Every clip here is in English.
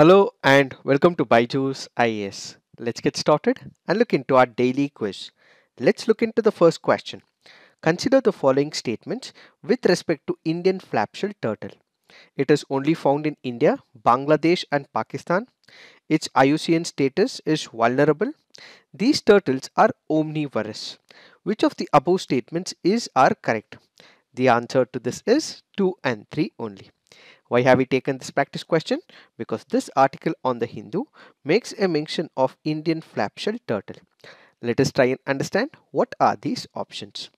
Hello and welcome to Byju's IAS. Let's get started and look into our daily quiz. Let's look into the first question. Consider the following statements with respect to Indian flapshell turtle. It is only found in India, Bangladesh and Pakistan. Its IUCN status is vulnerable. These turtles are omnivorous. Which of the above statements is are correct? The answer to this is 2 and 3 only. Why have we taken this practice question? Because this article on the Hindu makes a mention of Indian flapshell turtle. Let us try and understand what are these options.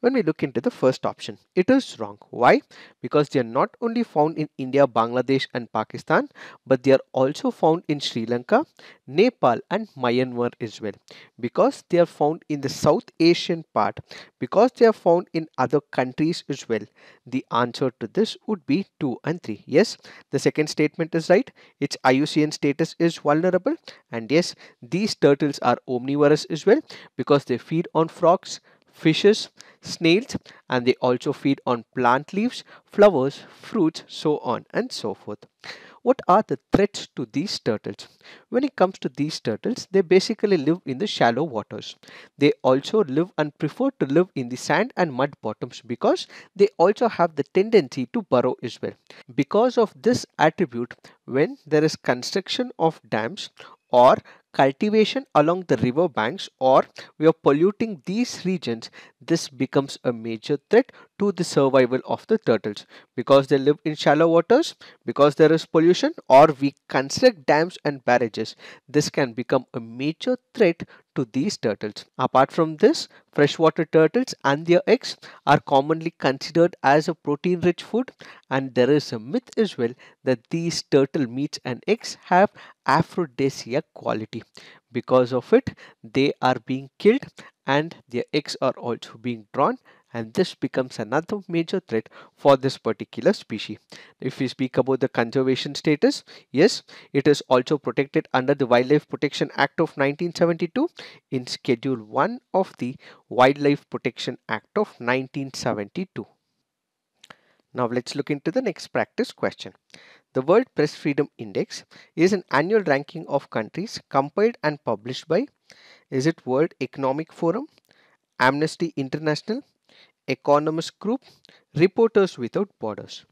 When we look into the first option, it is wrong. Why? Because they are not only found in India, Bangladesh and Pakistan, but they are also found in Sri Lanka, Nepal and Myanmar as well. Because they are found in the South Asian part, because they are found in other countries as well. The answer to this would be 2 and 3. Yes, the second statement is right. Its IUCN status is vulnerable and yes, these turtles are omnivorous as well because they feed on frogs, fishes, snails and they also feed on plant leaves, flowers, fruits, so on and so forth. What are the threats to these turtles? When it comes to these turtles, they basically live in the shallow waters. They also live and prefer to live in the sand and mud bottoms because they also have the tendency to burrow as well. Because of this attribute, when there is construction of dams or cultivation along the river banks or we are polluting these regions this becomes a major threat to the survival of the turtles. Because they live in shallow waters because there is pollution or we construct dams and barrages this can become a major threat to these turtles. Apart from this freshwater turtles and their eggs are commonly considered as a protein rich food. And there is a myth as well that these turtle meats and eggs have aphrodisiac quality. Because of it they are being killed and their eggs are also being drawn and this becomes another major threat for this particular species. If we speak about the conservation status, yes, it is also protected under the Wildlife Protection Act of 1972 in Schedule 1 of the Wildlife Protection Act of 1972. Now let's look into the next practice question. The World Press Freedom Index is an annual ranking of countries compiled and published by is it World Economic Forum, Amnesty International, Economist Group, Reporters Without Borders.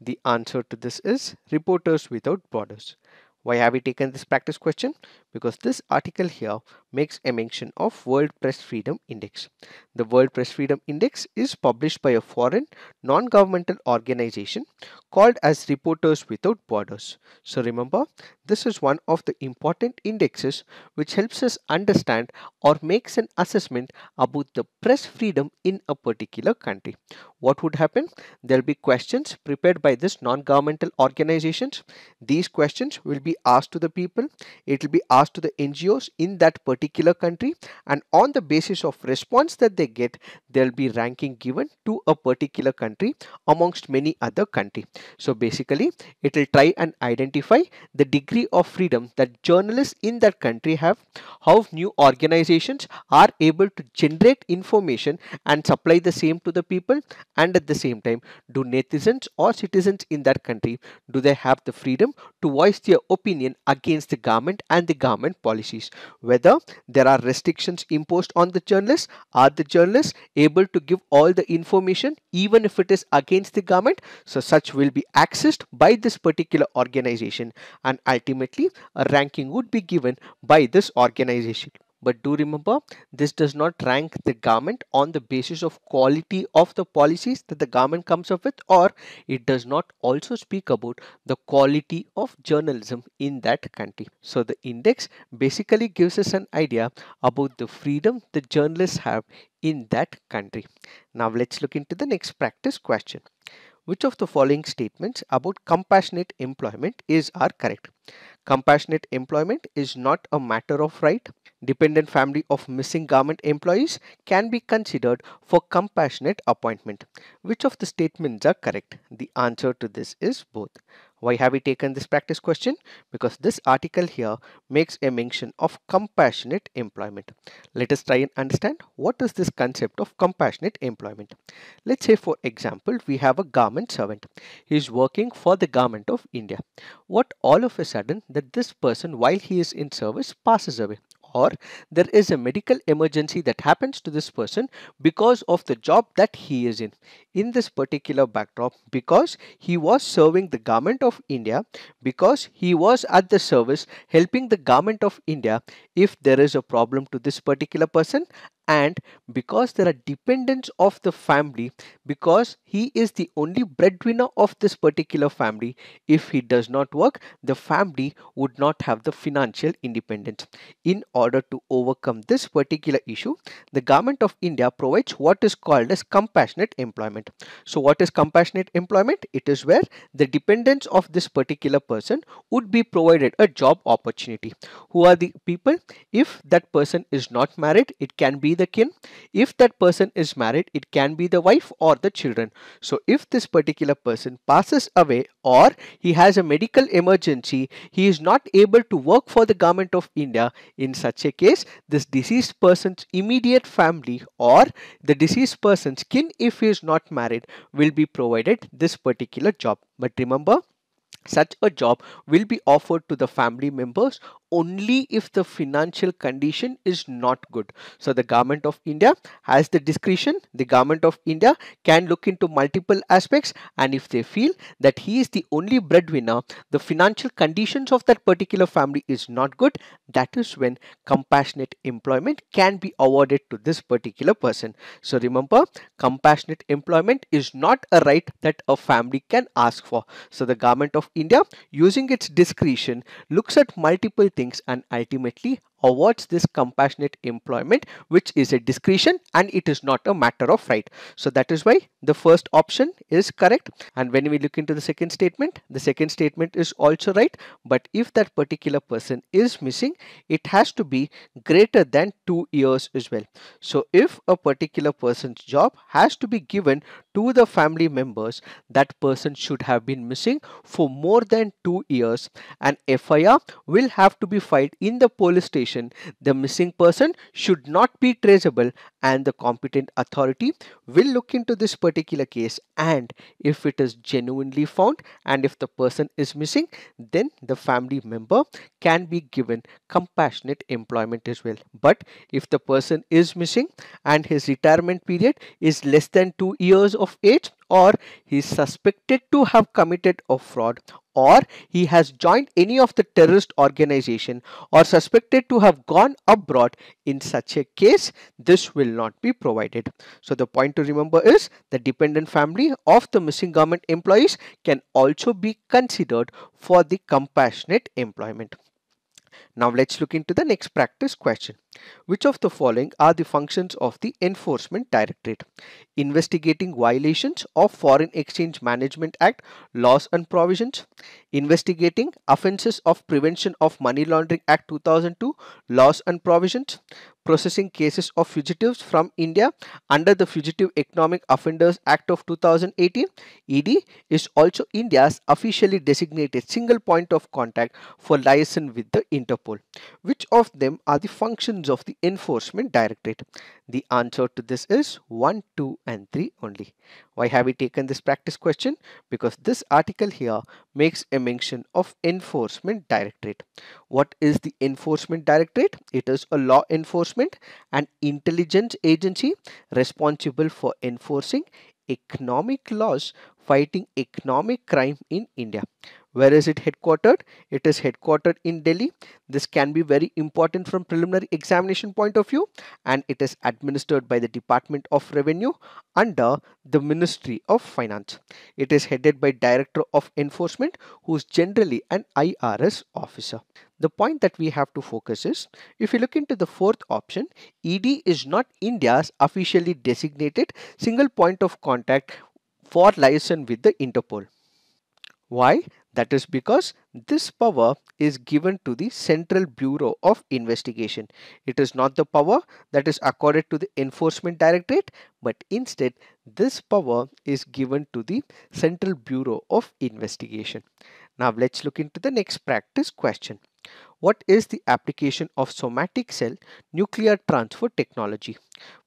The answer to this is Reporters Without Borders. Why have we taken this practice question? Because this article here makes a mention of World Press Freedom Index. The World Press Freedom Index is published by a foreign non-governmental organization called as Reporters Without Borders. So remember, this is one of the important indexes which helps us understand or makes an assessment about the press freedom in a particular country. What would happen? There will be questions prepared by this non-governmental organizations. These questions will be asked to the people. It will be asked to the NGOs in that particular country and on the basis of response that they get, there will be ranking given to a particular country amongst many other countries. So basically, it will try and identify the degree of freedom that journalists in that country have, how new organizations are able to generate information and supply the same to the people and at the same time, do netizens or citizens in that country, do they have the freedom to voice their opinion against the government and the government policies? Whether there are restrictions imposed on the journalists, are the journalists able to give all the information even if it is against the government? So such will be accessed by this particular organization and ultimately a ranking would be given by this organization. But do remember, this does not rank the government on the basis of quality of the policies that the government comes up with or it does not also speak about the quality of journalism in that country. So the index basically gives us an idea about the freedom the journalists have in that country. Now let's look into the next practice question. Which of the following statements about compassionate employment is are correct? Compassionate employment is not a matter of right. Dependent family of missing government employees can be considered for compassionate appointment. Which of the statements are correct? The answer to this is both. Why have we taken this practice question? Because this article here makes a mention of compassionate employment. Let us try and understand what is this concept of compassionate employment. Let's say for example, we have a government servant. He is working for the government of India. What all of a sudden that this person while he is in service passes away or there is a medical emergency that happens to this person because of the job that he is in. In this particular backdrop, because he was serving the government of India, because he was at the service helping the government of India, if there is a problem to this particular person and because there are dependents of the family because he is the only breadwinner of this particular family if he does not work the family would not have the financial independence. In order to overcome this particular issue the government of india provides what is called as compassionate employment. So what is compassionate employment? It is where the dependents of this particular person would be provided a job opportunity. Who are the people? If that person is not married it can be the kin. If that person is married, it can be the wife or the children. So if this particular person passes away or he has a medical emergency, he is not able to work for the government of India. In such a case, this deceased person's immediate family or the deceased person's kin, if he is not married, will be provided this particular job. But remember, such a job will be offered to the family members only if the financial condition is not good. So the government of India has the discretion. The government of India can look into multiple aspects and if they feel that he is the only breadwinner, the financial conditions of that particular family is not good, that is when compassionate employment can be awarded to this particular person. So remember, compassionate employment is not a right that a family can ask for. So the government of India using its discretion looks at multiple things things and ultimately awards this compassionate employment which is a discretion and it is not a matter of right. So that is why the first option is correct. And when we look into the second statement the second statement is also right. But if that particular person is missing it has to be greater than 2 years as well. So if a particular person's job has to be given to the family members that person should have been missing for more than 2 years. An FIR will have to be filed in the police station the missing person should not be traceable and the competent authority will look into this particular case. And if it is genuinely found and if the person is missing then the family member can be given compassionate employment as well. But if the person is missing and his retirement period is less than 2 years of age or he is suspected to have committed a fraud or he has joined any of the terrorist organization or suspected to have gone abroad in such a case this will not be provided. So the point to remember is the dependent family of the missing government employees can also be considered for the compassionate employment now let's look into the next practice question. Which of the following are the functions of the Enforcement Directorate? Investigating violations of Foreign Exchange Management Act laws and provisions. Investigating offences of Prevention of Money Laundering Act 2002 laws and provisions processing cases of fugitives from India under the Fugitive Economic Offenders Act of 2018. ED is also India's officially designated single point of contact for liaison with the Interpol. Which of them are the functions of the Enforcement Directorate? The answer to this is 1, 2 and 3 only. Why have we taken this practice question? Because this article here makes a mention of Enforcement Directorate. What is the Enforcement Directorate? It is a law enforcement and intelligence agency responsible for enforcing economic laws fighting economic crime in India. Where is it headquartered? It is headquartered in Delhi. This can be very important from preliminary examination point of view and it is administered by the Department of Revenue under the Ministry of Finance. It is headed by Director of Enforcement who is generally an IRS officer. The point that we have to focus is if you look into the fourth option, ED is not India's officially designated single point of contact for liaison with the Interpol. Why? That is because this power is given to the Central Bureau of Investigation. It is not the power that is accorded to the Enforcement Directorate, but instead this power is given to the Central Bureau of Investigation. Now let's look into the next practice question. What is the application of somatic cell nuclear transfer technology?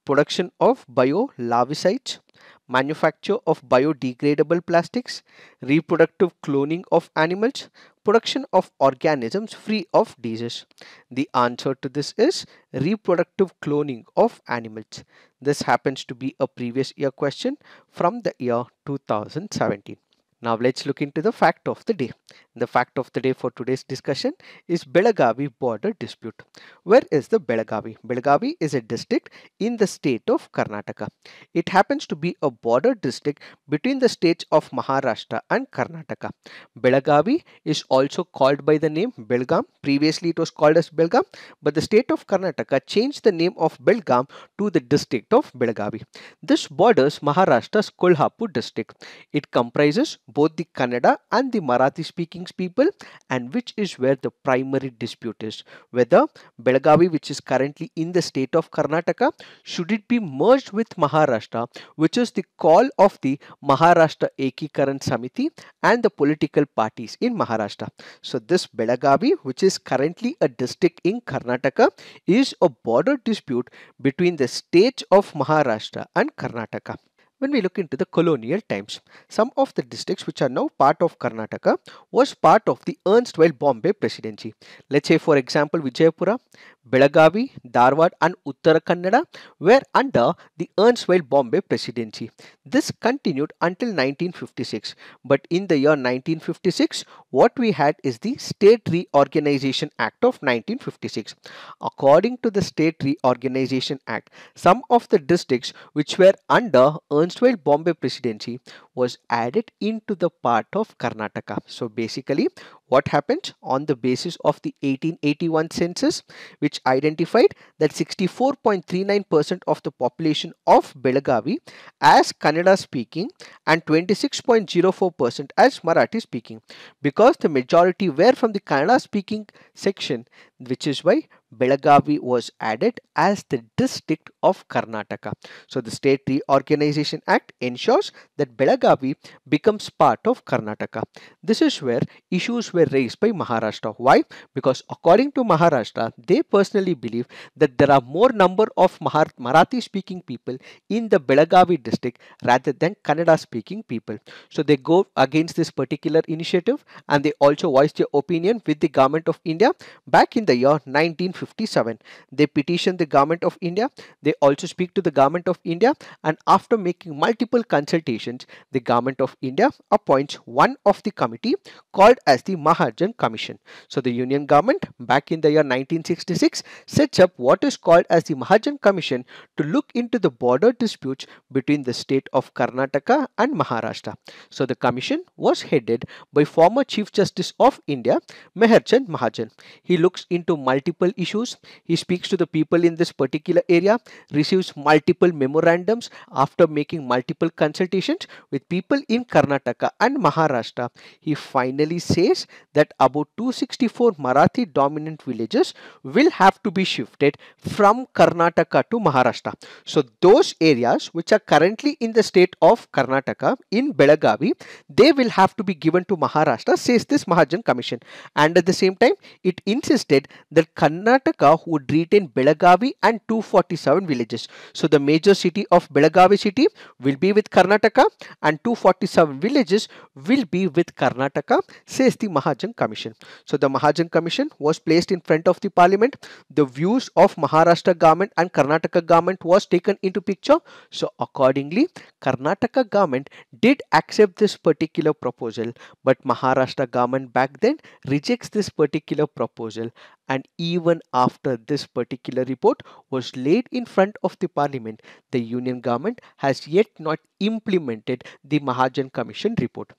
Production of biolarvicides, manufacture of biodegradable plastics, reproductive cloning of animals, production of organisms free of disease. The answer to this is reproductive cloning of animals. This happens to be a previous year question from the year 2017. Now let's look into the fact of the day. The fact of the day for today's discussion is Belagavi border dispute. Where is the Belagavi? Belagavi is a district in the state of Karnataka. It happens to be a border district between the states of Maharashtra and Karnataka. Belagavi is also called by the name Belgaum. Previously it was called as Belgaum, but the state of Karnataka changed the name of Belgaum to the district of Belagavi. This borders Maharashtra's Kolhapur district. It comprises both the Kannada and the Marathi speaking people and which is where the primary dispute is whether Belagavi which is currently in the state of Karnataka should it be merged with Maharashtra which is the call of the Maharashtra Ekikaran Samiti and the political parties in Maharashtra. So this Belagavi which is currently a district in Karnataka is a border dispute between the states of Maharashtra and Karnataka. When we look into the colonial times, some of the districts which are now part of Karnataka was part of the erstwhile Bombay Presidency. Let's say for example Vijayapura, Belagavi, Dharwad and Uttara Kannada were under the erstwhile Bombay Presidency. This continued until 1956 but in the year 1956 what we had is the State Reorganization Act of 1956. According to the State Reorganization Act, some of the districts which were under erstwhile Bombay Presidency was added into the part of Karnataka. So basically what happened on the basis of the 1881 census which identified that 64.39% of the population of Belagavi as Kannada speaking and 26.04% as Marathi speaking because the majority were from the Kannada speaking section which is why Belagavi was added as the district of Karnataka. So the State Reorganization Act ensures that Belagavi becomes part of Karnataka. This is where issues were raised by Maharashtra. Why? Because according to Maharashtra, they personally believe that there are more number of Mahar Marathi speaking people in the Belagavi district rather than Kannada speaking people. So they go against this particular initiative and they also voice their opinion with the government of India back in the year 1957. They petition the government of India. They also speak to the government of India and after making multiple consultations, the government of India appoints one of the committee called as the Mahajan Commission. So the Union government back in the year 1966 sets up what is called as the Mahajan Commission to look into the border disputes between the state of Karnataka and Maharashtra. So the commission was headed by former Chief Justice of India, Meherchand Mahajan. He looks into multiple issues. He speaks to the people in this particular area, receives multiple memorandums after making multiple consultations with people in Karnataka and Maharashtra. He finally says that about 264 Marathi dominant villages will have to be shifted from Karnataka to Maharashtra. So those areas which are currently in the state of Karnataka in Belagavi, they will have to be given to Maharashtra, says this Mahajan Commission. And at the same time, it insisted that Karnataka would retain Belagavi and 247 villages. So the major city of Belagavi city will be with Karnataka and 247 villages will be with Karnataka, says the Mahajan Commission. So the Mahajan Commission was placed in front of the parliament. The views of Maharashtra government and Karnataka government was taken into picture. So accordingly, Karnataka government did accept this particular proposal, but Maharashtra government back then rejects this particular proposal and even after this particular report was laid in front of the parliament, the union government has yet not implemented the Mahajan Commission report.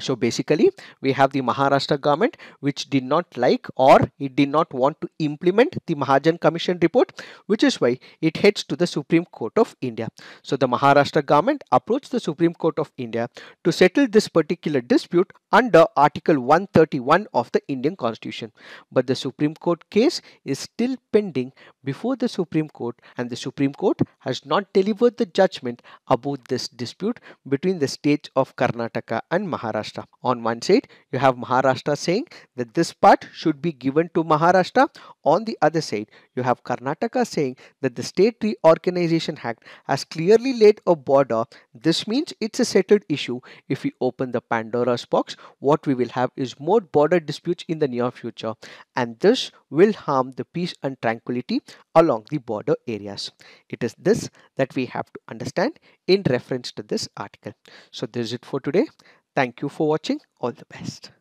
So basically, we have the Maharashtra government which did not like or it did not want to implement the Mahajan Commission report, which is why it heads to the Supreme Court of India. So the Maharashtra government approached the Supreme Court of India to settle this particular dispute under Article 131 of the Indian Constitution. But the Supreme Court case is still pending before the Supreme Court and the Supreme Court has not delivered the judgment about this dispute between the states of Karnataka and Maharashtra. Maharashtra. On one side, you have Maharashtra saying that this part should be given to Maharashtra. On the other side, you have Karnataka saying that the State Reorganization Act has clearly laid a border. This means it's a settled issue. If we open the Pandora's box, what we will have is more border disputes in the near future, and this will harm the peace and tranquility along the border areas. It is this that we have to understand in reference to this article. So this is it for today. Thank you for watching. All the best.